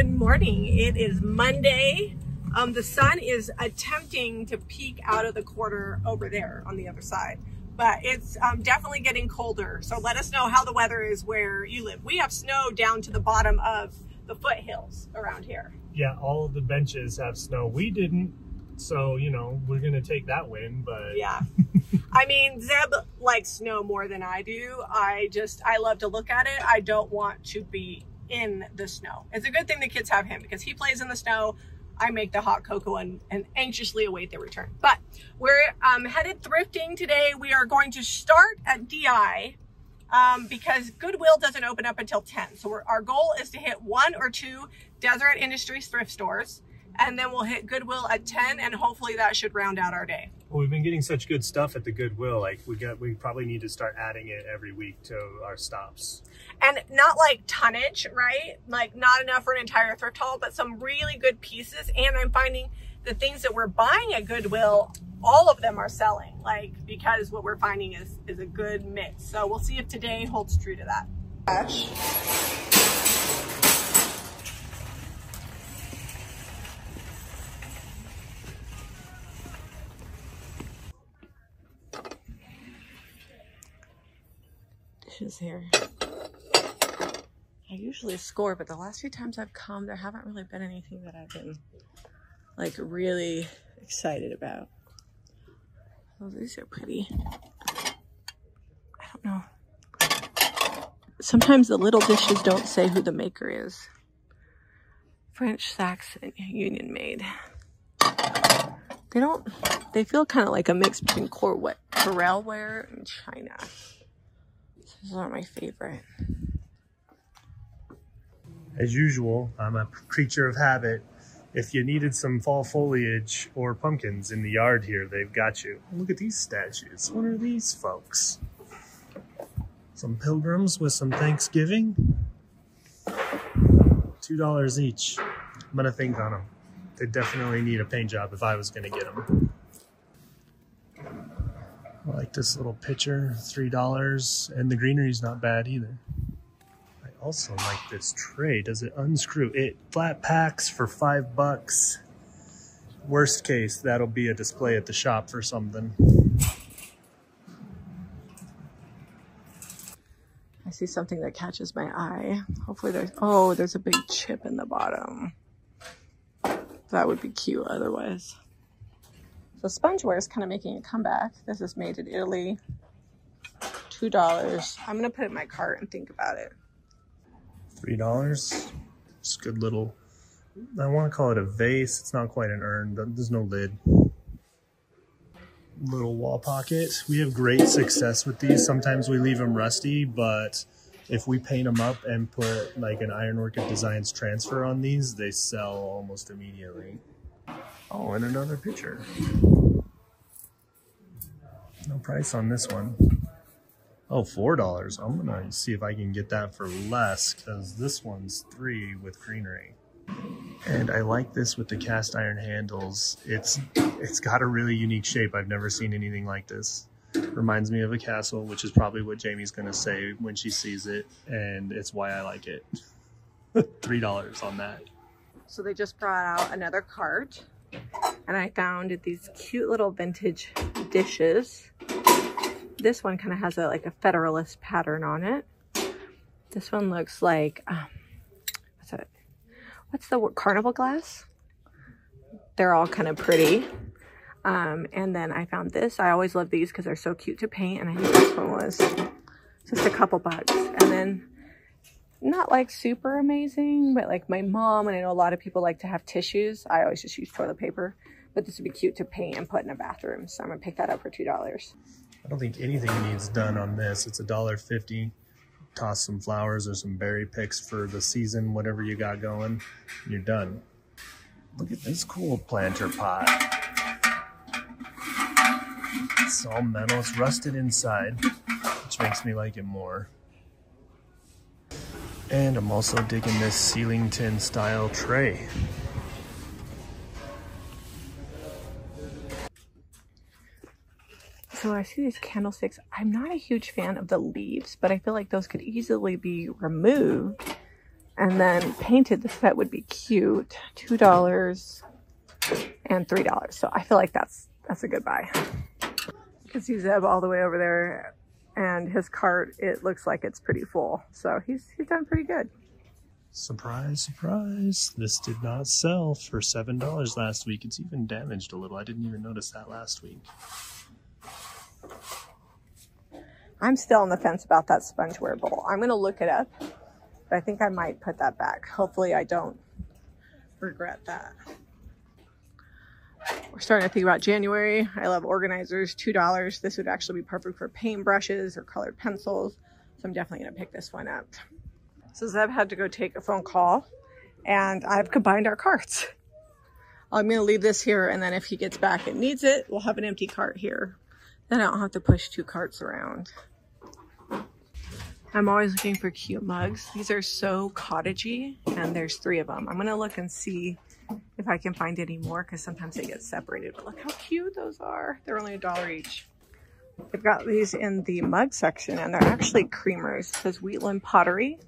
Good morning. It is Monday. Um, the sun is attempting to peek out of the quarter over there on the other side, but it's um, definitely getting colder. So let us know how the weather is where you live. We have snow down to the bottom of the foothills around here. Yeah, all of the benches have snow. We didn't, so you know we're gonna take that win. But Yeah. I mean, Zeb likes snow more than I do. I just, I love to look at it. I don't want to be in the snow. It's a good thing the kids have him because he plays in the snow. I make the hot cocoa and, and anxiously await their return. But we're um, headed thrifting today. We are going to start at DI um, because Goodwill doesn't open up until 10. So our goal is to hit one or two Deseret Industries thrift stores and then we'll hit Goodwill at 10 and hopefully that should round out our day. Well, we've been getting such good stuff at the Goodwill. Like we got, we probably need to start adding it every week to our stops. and not like tonnage, right? Like not enough for an entire thrift haul, but some really good pieces. And I'm finding the things that we're buying at Goodwill, all of them are selling, like because what we're finding is is a good mix. So we'll see if today holds true to that. Dishes here. I usually score, but the last few times I've come, there haven't really been anything that I've been like really excited about. Oh, these are pretty. I don't know. Sometimes the little dishes don't say who the maker is. French Saxon Union made. They don't, they feel kind of like a mix between Corwet, Corelware and China. These are my favorite. As usual, I'm a creature of habit. If you needed some fall foliage or pumpkins in the yard here, they've got you. Look at these statues. What are these folks? Some pilgrims with some Thanksgiving. Two dollars each. I'm gonna think on them. They definitely need a paint job if I was gonna get them. I like this little pitcher, three dollars, and the greenery's not bad either. I also like this tray. Does it unscrew? It flat packs for five bucks. Worst case, that'll be a display at the shop for something. I see something that catches my eye. Hopefully there's, oh, there's a big chip in the bottom. That would be cute otherwise. So spongeware is kind of making a comeback. This is made in Italy. $2. I'm going to put it in my cart and think about it. Three dollars. It's a good little. I want to call it a vase. It's not quite an urn. There's no lid. Little wall pocket. We have great success with these. Sometimes we leave them rusty, but if we paint them up and put like an Iron Orchid Designs transfer on these, they sell almost immediately. Oh, and another picture. No price on this one. Oh, four dollars. I'm gonna see if I can get that for less because this one's three with greenery. And I like this with the cast iron handles. It's it's got a really unique shape. I've never seen anything like this. Reminds me of a castle, which is probably what Jami's gonna say when she sees it, and it's why I like it. Three dollars on that. So they just brought out another cart and I found these cute little vintage dishes. This one kind of has a like a Federalist pattern on it. This one looks like, um, what's that? What's the? Carnival glass? They're all kind of pretty. Um, and then I found this. I always love these because they're so cute to paint. And I think this one was just a couple bucks. And then not like super amazing, but like my mom, and I know a lot of people like to have tissues. I always just use toilet paper, but this would be cute to paint and put in a bathroom. So I'm gonna pick that up for $2. I don't think anything needs done on this. It's a dollar fifty. Toss some flowers or some berry picks for the season, whatever you got going, you're done. Look at this cool planter pot. It's all metal. It's rusted inside, which makes me like it more. And I'm also digging this ceiling tin style tray. So I see these candlesticks. I'm not a huge fan of the leaves, but I feel like those could easily be removed And then painted, the set would be cute. $2 and $3. So I feel like that's, that's a good buy. You can see Zeb all the way over there and his cart, it looks like it's pretty full. So he's, he's done pretty good. Surprise, surprise. This did not sell for $7 last week. It's even damaged a little. I didn't even notice that last week. I'm still on the fence about that spongeware bowl. I'm going to look it up, but I think I might put that back. Hopefully I don't regret that. We're starting to think about January. I love organizers, $2. This would actually be perfect for paint brushes or colored pencils. So I'm definitely going to pick this one up. So Zeb had to go take a phone call and I've combined our carts. I'm going to leave this here and then if he gets back and needs it, we'll have an empty cart here. Then I don't have to push two carts around. I'm always looking for cute mugs. These are so cottagey and there's three of them. I'm gonna look and see if I can find any more because sometimes they get separated. But look how cute those are. They're only a dollar each. They've got these in the mug section and they're actually creamers. It says Wheatland Pottery.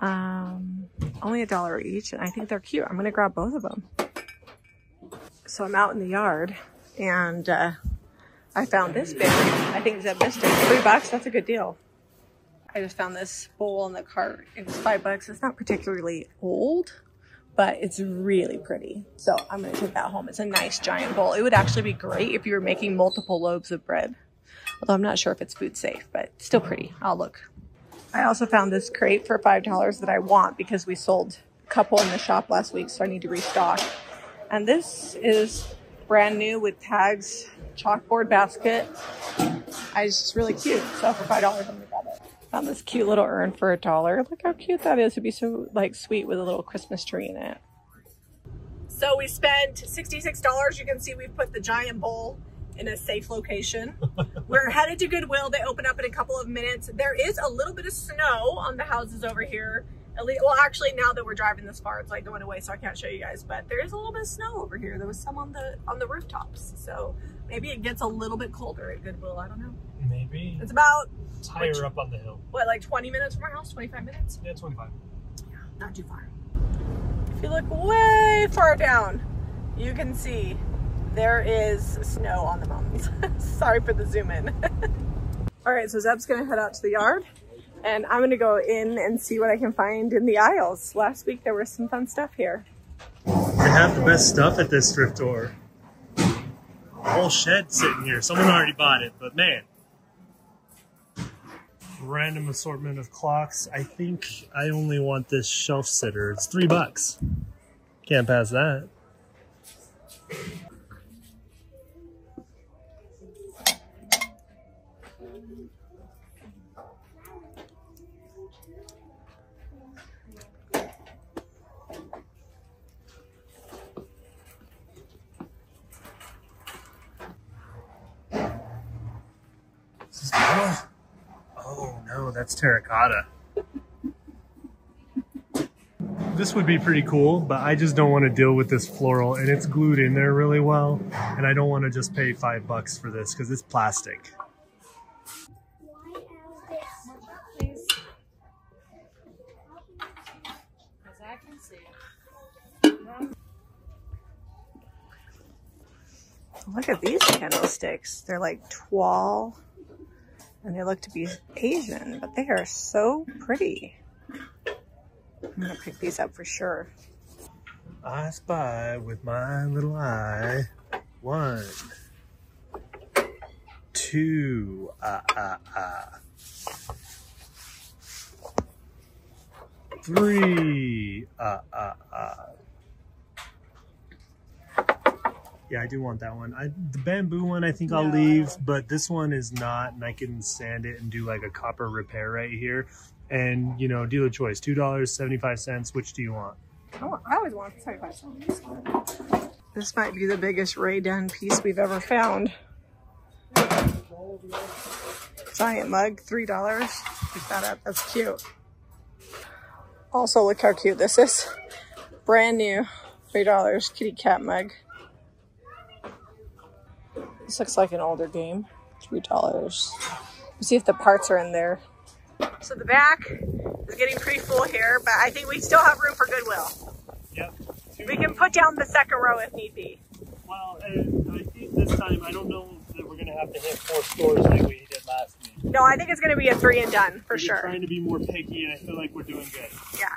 Um, only a dollar each and I think they're cute. I'm gonna grab both of them. So I'm out in the yard and uh, I found this bin. I think Zeb missed it. Three bucks, that's a good deal. I just found this bowl in the cart. It was five bucks. It's not particularly old, but it's really pretty. So I'm to take that home. It's a nice giant bowl. It would actually be great if you were making multiple loaves of bread. Although I'm not sure if it's food safe, but still pretty. I'll look. I also found this crate for $5 that I want because we sold a couple in the shop last week, so I need to restock. And this is brand new with tags, chalkboard basket. It's just really cute. So for $5, I'm it. Found this cute little urn for a dollar. Look how cute that is. It'd be so like sweet with a little Christmas tree in it. So we spent $66. You can see we've put the giant bowl in a safe location. We're headed to Goodwill. They open up in a couple of minutes. There is a little bit of snow on the houses over here. At least, well, actually, now that we're driving this far, it's like going away, so I can't show you guys. But there is a little bit of snow over here. There was some on the on the rooftops, so maybe it gets a little bit colder at Goodwill. I don't know. Maybe. It's about It's higher Which- up on the hill. what, like 20 minutes from our house? 25 minutes? Yeah, 25. Yeah, Not too far. If you look way far down, you can see there is snow on the mountains. Sorry for the zoom in. All right, so Zeb's gonna head out to the yard and I'm gonna go in and see what I can find in the aisles. Last week there was some fun stuff here. They have the best stuff at this thrift store. Whole shed sitting here. Someone already bought it, but man. Random assortment of clocks. I think I only want this shelf sitter. It's three bucks. Can't pass that. That's terracotta. This would be pretty cool, but I just don't want to deal with this floral, and it's glued in there really well, and I don't want to just pay five bucks for this because it's plastic. Look at these candlesticks. They're like toile and they look to be Asian, but they are so pretty. I'm gonna pick these up for sure. I spy with my little eye. One, two, ah, ah, ah. Three, ah, ah, ah. Yeah, I do want that one. I, the bamboo one, I think I'll Yeah. leave, but this one is not, and I can sand it and do like a copper repair right here. And you know, dealer choice: two dollars seventy-five cents. Which do you want? I, want, I always want 75 cents. This might be the biggest Rae Dunn piece we've ever found. Giant mug, $3. Pick that up, that's cute. Also, look how cute this is. Brand new, $3 kitty cat mug. This looks like an older game, $3. Let's see if the parts are in there. So the back is getting pretty full here, but I think we still have room for Goodwill. Yep. We can put down the second row if need be. Well, and I think this time I don't know that we're gonna have to hit four stores like we did last week. No, I think it's going to be a three and done for We're sure. Trying to be more picky, and I feel like we're doing good. Yeah.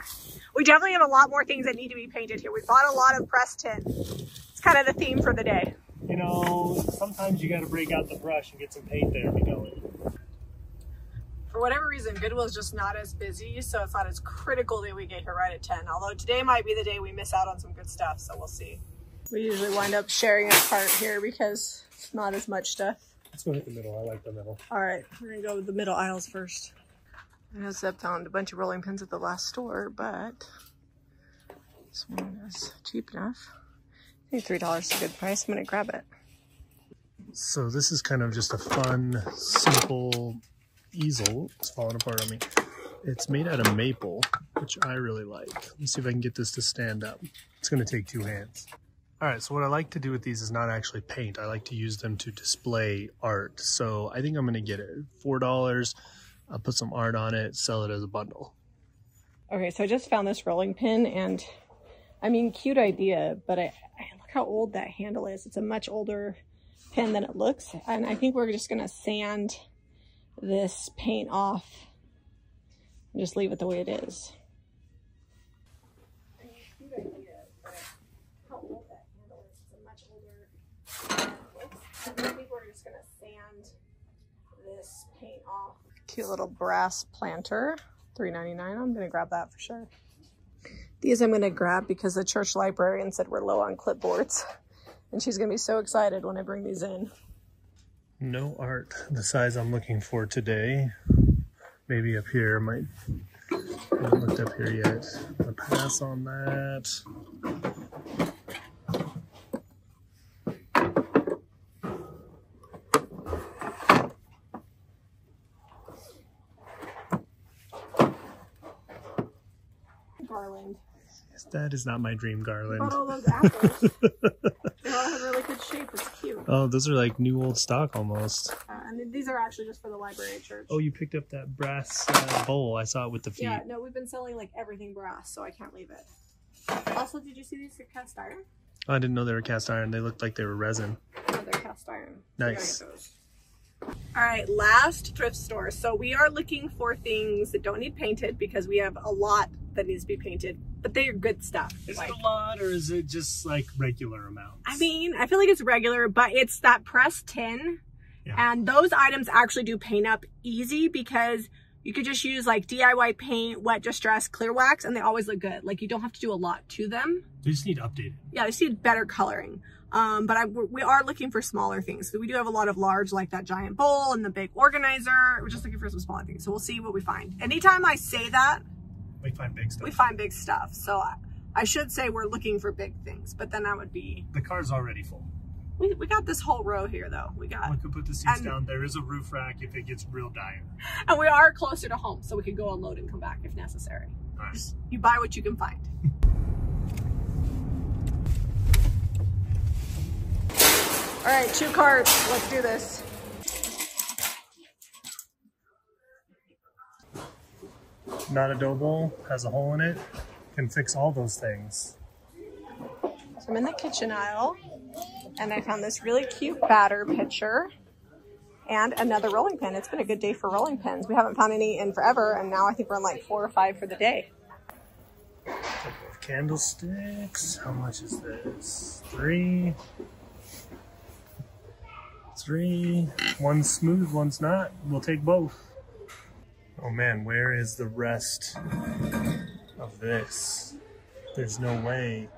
We definitely have a lot more things that need to be painted here. We bought a lot of pressed tin. It's kind of the theme for the day. You know, sometimes you got to break out the brush and get some paint there to be going. For whatever reason, Goodwill is just not as busy, so it's not as critical that we get here right at 10. Although today might be the day we miss out on some good stuff, so we'll see. We usually wind up sharing a cart here because it's not as much stuff. Let's go hit the middle. I like the middle. All right, we're gonna go with the middle aisles first. I know Zeb found a bunch of rolling pins at the last store, but this one is cheap enough. I think three dollars is a good price. I'm gonna grab it. So this is kind of just a fun, simple easel. It's falling apart on me. It's made out of maple, which I really like. Let me see if I can get this to stand up. It's gonna take two hands. All right, so what I like to do with these is not actually paint. I like to use them to display art. So I think I'm gonna get it. $4, I'll put some art on it, sell it as a bundle. Okay, so I just found this rolling pin, and I mean, cute idea, but I, I how old that handle is. It's a much older pen than it looks, and I think we're just gonna sand this paint off and just leave it the way it is. Cute little brass planter, $3.99. I'm gonna grab that for sure. These I'm gonna grab because the church librarian said we're low on clipboards. And she's gonna be so excited when I bring these in. No art the size I'm looking for today. Maybe up here, might haven't looked up here yet. I'll pass on that. Garland. That is not my dream garland. All those apples. they all have really good shape. It's cute. Oh, those are like new old stock almost. Uh, and these are actually just for the library at church. Oh, you picked up that brass uh, bowl. I saw it with the feet. yeah, no, we've been selling like everything brass, so I can't leave it. Also, did you see these are cast iron? Oh, I didn't know they were cast iron. They looked like they were resin. Oh, they're cast iron. Nice. All right, last thrift store. So we are looking for things that don't need painted because we have a lot that needs to be painted, but they are good stuff. Is Like- it a lot or is it just like regular amounts? I mean, I feel like it's regular, but it's that pressed tin. Yeah. And those items actually do paint up easy because you could just use like DIY paint, wet distress, clear wax, and they always look good. Like you don't have to do a lot to them. they just need updated. Yeah, they just need better coloring. Um, but I, we are looking for smaller things. So we do have a lot of large, like that giant bowl and the big organizer. We're just looking for some smaller things. So we'll see what we find. Anytime I say that, We find big stuff. we find big stuff. So I, I should say we're looking for big things, but then that would be, the car's already full. we, we got this whole row here though. We got, We could put the seats And- down. There is a roof rack if it gets real dire. and we are closer to home, so we could go unload and come back if necessary. Nice. You buy what you can find. All right, two carts. Let's do this. Not a dough bowl, has a hole in it, can fix all those things. So I'm in the kitchen aisle, and I found this really cute batter pitcher and another rolling pin. It's been a good day for rolling pins. We haven't found any in forever, and now I think we're on like four or five for the day. Couple of candlesticks. How much is this? Three. Three. One's smooth, one's not. We'll take both. Oh man, where is the rest of this? There's no way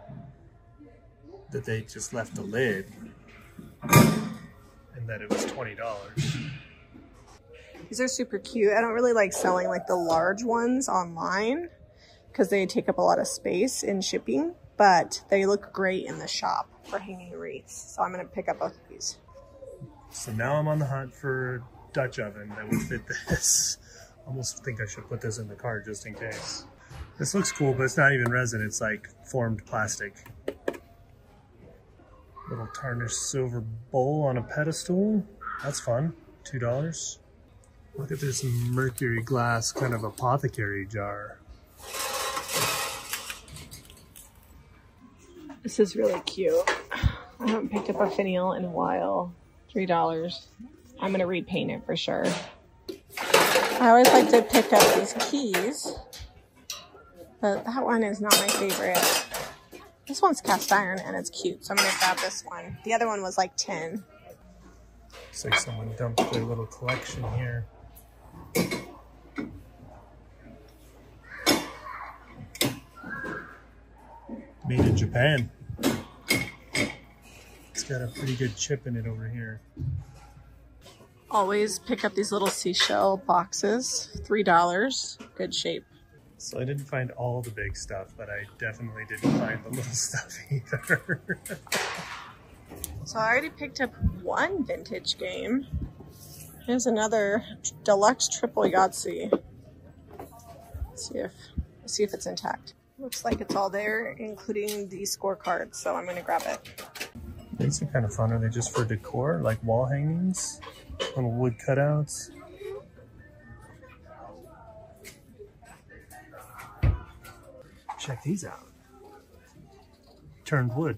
that they just left the lid and that it was $20. These are super cute. I don't really like selling like the large ones online because they take up a lot of space in shipping, but they look great in the shop for hanging wreaths. So I'm going to pick up both of these. So now I'm on the hunt for a Dutch oven that would fit this. I almost think I should put this in the car just in case. This looks cool, but it's not even resin. It's like formed plastic. Little tarnished silver bowl on a pedestal. That's fun. Two dollars. Look at this mercury glass kind of apothecary jar. This is really cute. I haven't picked up a finial in a while. Three dollars. I'm gonna repaint it for sure. I always like to pick up these keys, but that one is not my favorite. This one's cast iron and it's cute, so I'm gonna grab this one. The other one was like 10. Looks like someone dumped their little collection here. Made in Japan. It's got a pretty good chip in it over here. Always pick up these little seashell boxes. $3. Good shape. So I didn't find all the big stuff, but I definitely didn't find the little stuff either. So I already picked up one vintage game. Here's another deluxe triple Yahtzee. Let's see if let's see if it's intact. Looks like it's all there, including the scorecards. So I'm gonna grab it. These are kind of fun. Are they just for decor, like wall hangings, little wood cutouts? Check these out. Turned wood.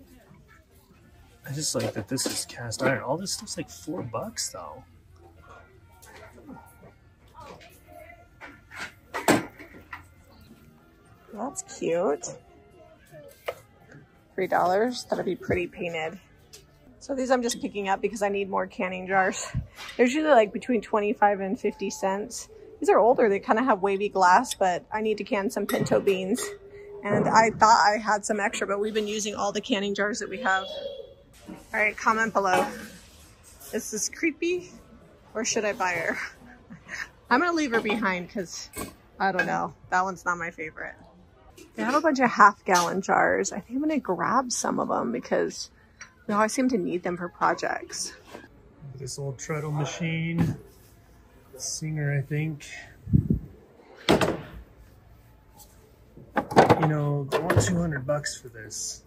I just like that this is cast iron. All this stuff's like four bucks though. That's cute. Three dollars. That'll be pretty painted. So these I'm just picking up because I need more canning jars. They're usually like between 25 and 50 cents. These are older. They kind of have wavy glass, but I need to can some pinto beans. And I thought I had some extra, but we've been using all the canning jars that we have. All right, comment below. Is this creepy or should I buy her? I'm gonna leave her behind because I don't know. That one's not my favorite. They have a bunch of half gallon jars. I think I'm gonna grab some of them because we always seem to need them for projects. This old treadle machine. Singer, I think. You know, I want 200 bucks for this.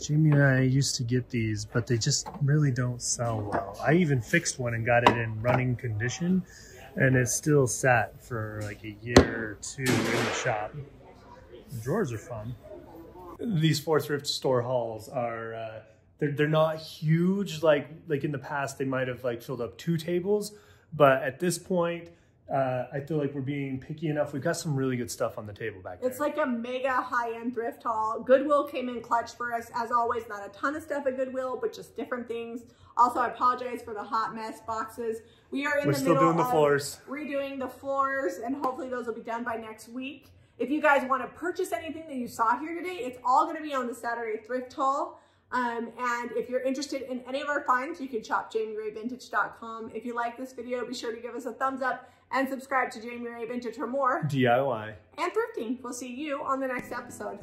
Jami and I used to get these, but they just really don't sell well. I even fixed one and got it in running condition, and it still sat for like a year or two in the shop. The drawers are fun. These four thrift store hauls are uh, they're they're not huge like like in the past they might have like filled up two tables, but at this point uh, I feel like we're being picky enough. We've got some really good stuff on the table back there. It's like a mega high-end thrift haul. Goodwill came in clutch for us. As always, not a ton of stuff at Goodwill, but just different things. Also, I apologize for the hot mess boxes. We are in We're the still middle doing the of floors. redoing the floors, and hopefully those will be done by next week. If you guys want to purchase anything that you saw here today, it's all going to be on the Saturday thrift haul. Um, and if you're interested in any of our finds, you can shop jamirayvintage.com. If you like this video, be sure to give us a thumbs up and subscribe to Jami Ray Vintage for more DIY. and thrifting. We'll see you on the next episode.